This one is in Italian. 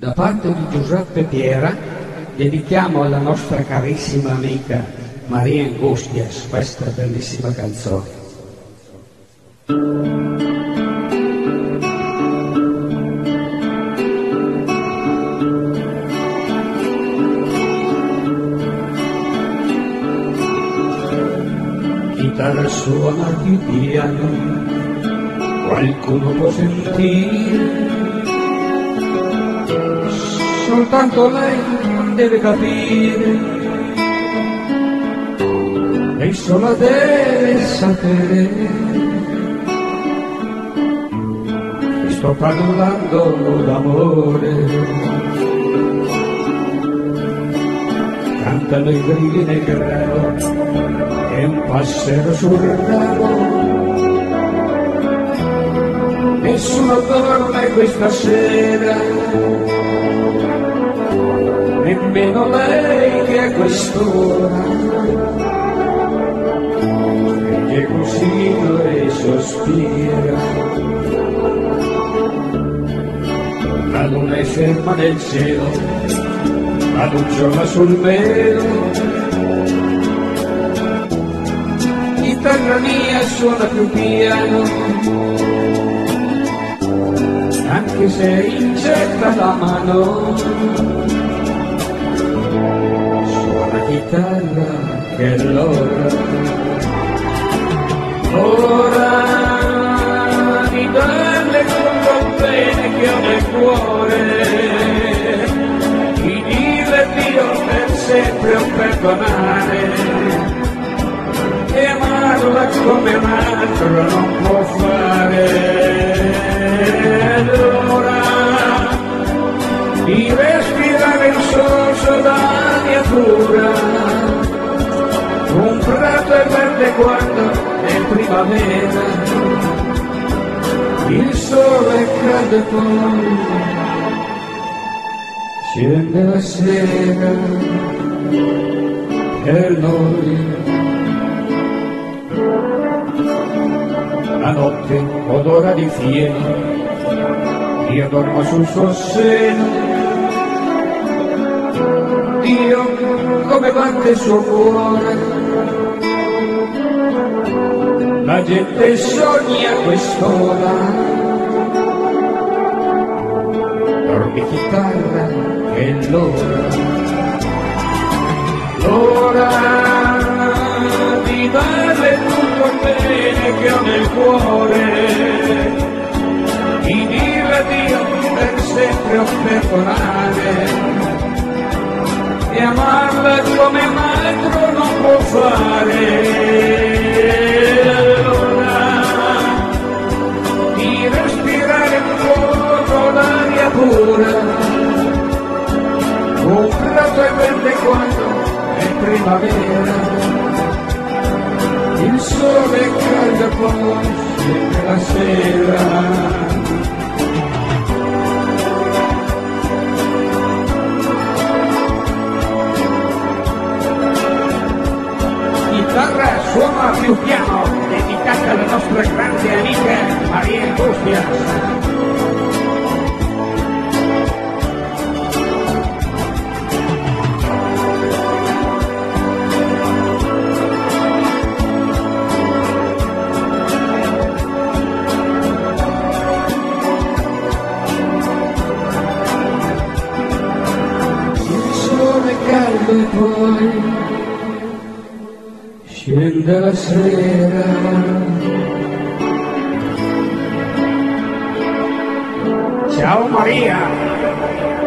Da parte di Giuseppe Piera dedichiamo alla nostra carissima amica Maria Angustias questa bellissima canzone. Chitarra suona più piano, qualcuno può sentire soltanto lei deve capire, lei sola deve sapere. che Sto parlando d'amore. Cantano i grilli nel grano e un passero sul ramo. Nessuno dorme questa sera nemmeno lei che a quest'ora stringe così e sospira. La luna è ferma nel cielo, la lucciola sul velo. Chitarra mia suona più piano, anche se incetta la mano chitarra che è l'ora. Ora di darle tutto il bene che ho nel cuore, di dire Dio per sempre o perdonare, e amarla come un altro non può fare. Allora di respirare il sorso d'aria pura. Quando è primavera, il sole cade poi, scende la sera per noi. La notte odora di fieno, io dormo sul suo seno, Dio come batte il suo cuore. La gente sogna quest'ora, dormi chitarra che l'ora, l'ora di dare tutto il bene che ho nel cuore, di dire a Dio per sempre o perdonare e amarla come un altro non può fare. Verde quando è primavera, il sole calda poi la sera. Scende la sera. Ciao Maria!